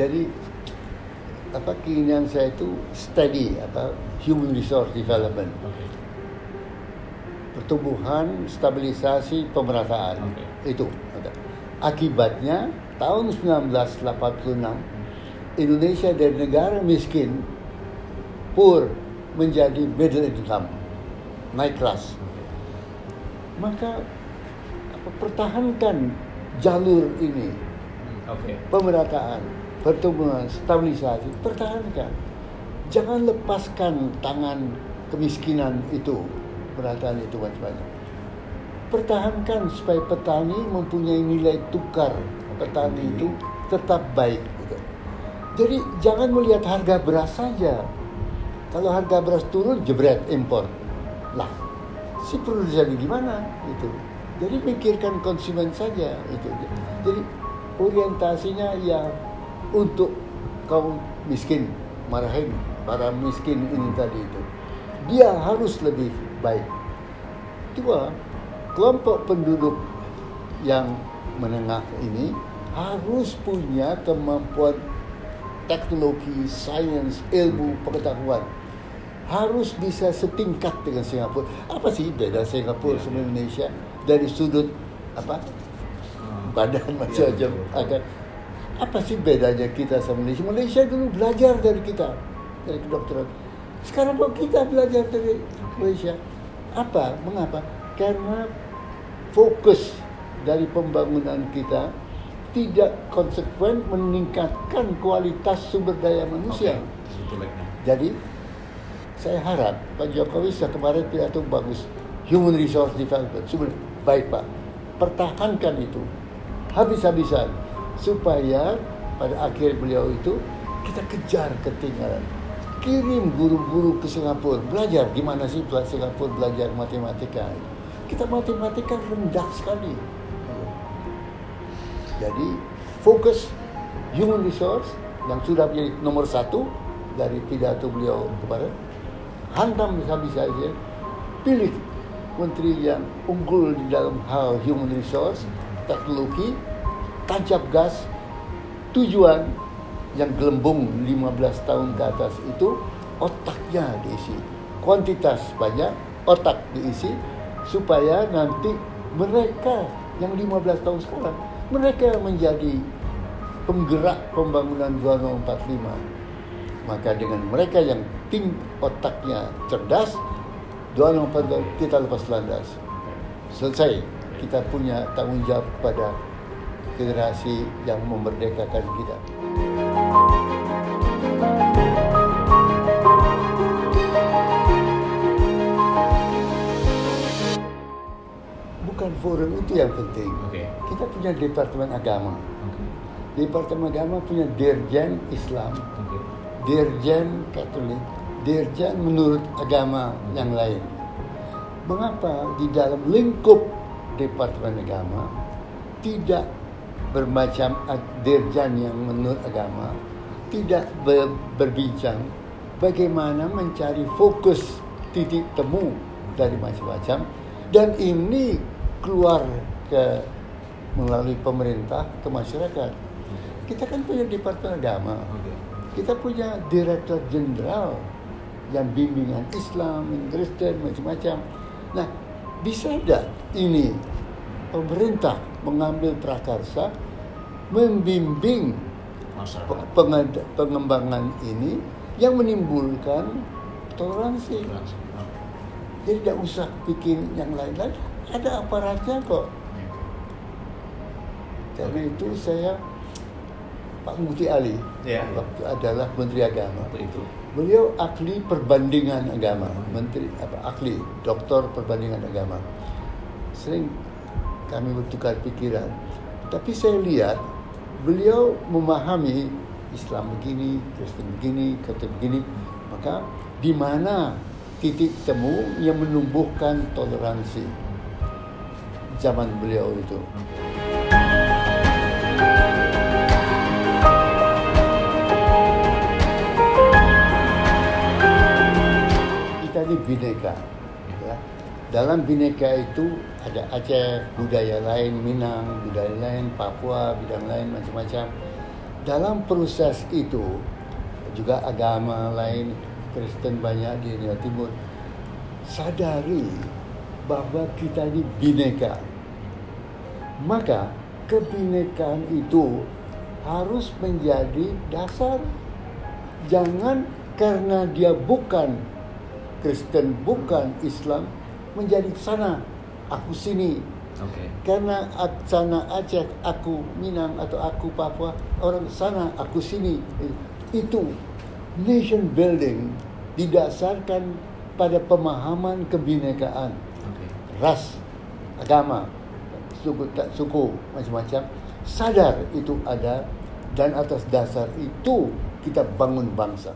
Jadi apa keinginan saya itu steady apa human resource development. Oke. pertumbuhan stabilisasi pemerataan. Oke. itu akibatnya tahun 1986 Indonesia dari negara miskin poor menjadi middle income naik kelas. Maka apa, pertahankan jalur ini. Oke. pemerataan, pertumbuhan, stabilisasi, pertahankan. Jangan lepaskan tangan kemiskinan itu, pemerataan itu macam-macam. Pertahankan supaya petani mempunyai nilai tukar petani itu tetap baik. Gitu. Jadi jangan melihat harga beras saja. Kalau harga beras turun, jebret impor. Lah, si produsen gimana? Itu. Jadi pikirkan konsumen saja itu. Jadi orientasinya ya untuk kaum miskin, marahin para miskin ini tadi itu. Dia harus lebih baik. Dua, kelompok penduduk yang menengah ini harus punya kemampuan teknologi, sains, ilmu, pengetahuan. Harus bisa setingkat dengan Singapura. Apa sih beda Singapura sama Indonesia dari sudut apa Hmm. badan macam-macam ada apa sih bedanya kita sama Malaysia? Malaysia dulu belajar dari kita dari kedokteran. Sekarang kok kita belajar dari Malaysia? Apa? Mengapa? Karena fokus dari pembangunan kita tidak konsekuen meningkatkan kualitas sumber daya manusia. Baiknya. Jadi saya harap Pak Jokowi sudah kemarin pidato bagus. Human resource development, sumber baik Pak. Pertahankan itu habis-habisan supaya pada akhir beliau itu kita kejar ketinggalan. Kirim guru-guru ke Singapura belajar gimana sih Singapura belajar matematika. Kita matematika rendah sekali. Jadi fokus human resource yang sudah menjadi nomor satu dari pidato beliau kemarin hantam bisa-bisa aja pilih menteri yang unggul di dalam hal human resource teknologi tancap gas tujuan yang gelembung 15 tahun ke atas itu otaknya diisi. Kuantitas banyak otak diisi supaya nanti mereka yang 15 tahun sekarang mereka menjadi penggerak pembangunan 2045 maka dengan mereka yang ting otaknya cerdas 2045 kita lepas landas. Selesai. Kita punya tanggung jawab kepada generasi yang memerdekakan kita. Bukan forum itu yang penting. Oke. Kita punya Departemen Agama. Oke. Departemen Agama punya Dirjen Islam, Oke. Dirjen Katolik, Dirjen menurut agama yang lain. Mengapa di dalam lingkup Departemen Agama tidak bermacam dirjen yang menurut agama tidak ber- berbincang bagaimana mencari fokus titik temu dari macam-macam dan ini keluar ke melalui pemerintah ke masyarakat. Kita kan punya Departemen Agama kita punya direktur jenderal yang bimbingan Islam, Kristen, macam-macam. Nah, bisa tidak ini pemerintah mengambil prakarsa membimbing Masyarakat. pengembangan ini yang menimbulkan toleransi. Oke. Jadi tidak usah bikin yang lain-lain. Ada aparatnya kok. Karena itu saya Pak Muti Ali Ya, ya. waktu adalah Menteri Agama. Itu. Beliau ahli perbandingan agama, menteri apa ahli doktor perbandingan agama. Sering kami bertukar pikiran, tapi saya lihat beliau memahami Islam begini, Kristen begini, Katolik begini, maka di mana titik temu yang menumbuhkan toleransi zaman beliau itu. kita ini bineka. Dalam bineka itu ada Aceh budaya lain Minang budaya lain Papua bidang lain macam-macam dalam proses itu juga agama lain Kristen banyak di Indonesia Timur sadari bahwa kita ini bineka. Maka kebinekaan itu harus menjadi dasar. Jangan karena dia bukan Kristen, bukan Islam, menjadi sana, aku sini. Oke. Karena sana Aceh, aku Minang atau aku Papua, orang sana, aku sini. Itu nation building didasarkan pada pemahaman kebinekaan Oke. ras, agama, suku, tak suku macam-macam sadar itu ada dan atas dasar itu kita bangun bangsa.